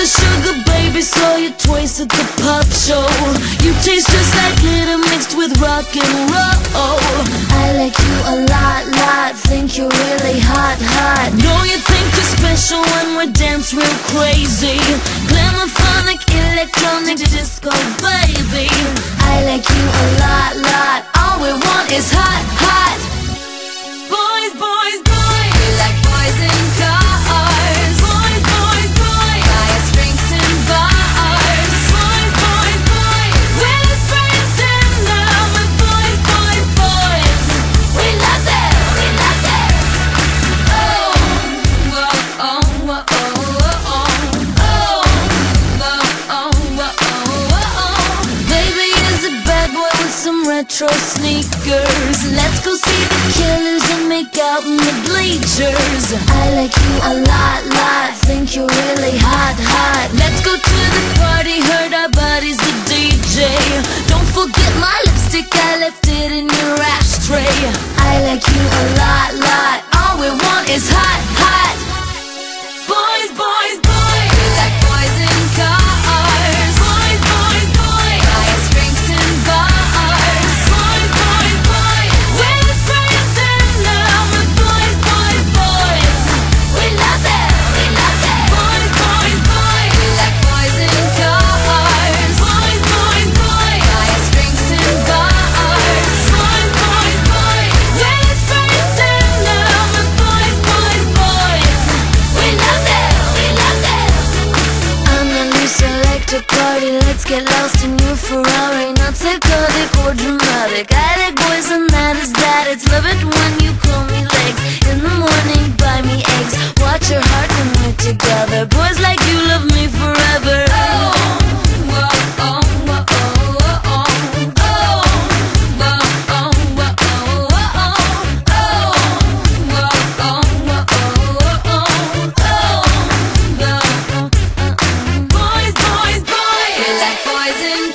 Sugar baby, saw you twice at the pop show. You taste just like glitter mixed with rock and roll. I like you a lot, lot. Think you're really hot, hot. Know you think you're special when we dance real crazy. Glamophonic, electronic retro sneakers. Let's go see the killers and make out in the bleachers. I like you a lot, lot. Think you're really hot, hot. Let's go to the party, hurt our bodies, the DJ. Don't forget my lipstick, I left it in your ashtray. I like you a lot, lot. All we want is hot, hot. Boys, boys. Selector party. Let's get lost in your Ferrari. Not psychotic or dramatic. I like boys, and that is that. It's love it when you call me legs. In the morning, buy me eggs. Watch your boys. We